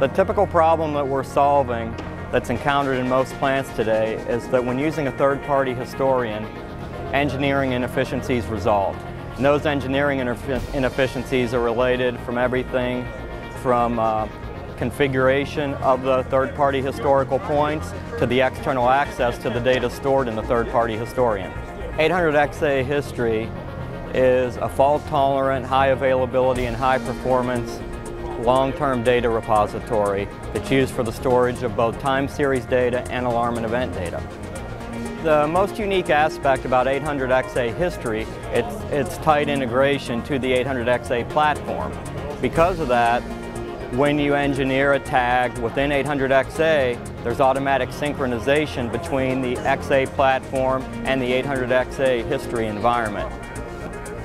The typical problem that we're solving that's encountered in most plants today is that when using a third-party historian, engineering inefficiencies result. And those engineering inefficiencies are related from everything from uh, configuration of the third-party historical points to the external access to the data stored in the third-party historian. 800XA history is a fault-tolerant, high availability, and high performance long-term data repository that's used for the storage of both time series data and alarm and event data. The most unique aspect about 800XA history, it's its tight integration to the 800XA platform. Because of that, when you engineer a tag within 800XA, there's automatic synchronization between the XA platform and the 800XA history environment.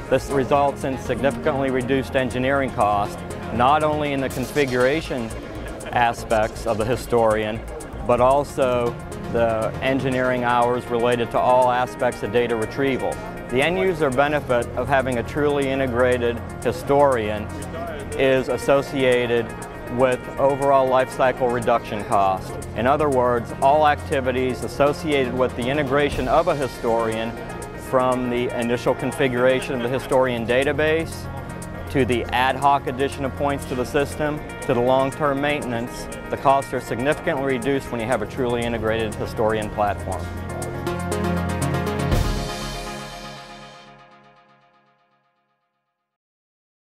This results in significantly reduced engineering cost, not only in the configuration aspects of the historian, but also the engineering hours related to all aspects of data retrieval. The end user benefit of having a truly integrated historian is associated with overall lifecycle reduction cost. In other words, all activities associated with the integration of a historian from the initial configuration of the historian database to the ad hoc addition of points to the system, to the long-term maintenance, the costs are significantly reduced when you have a truly integrated historian platform.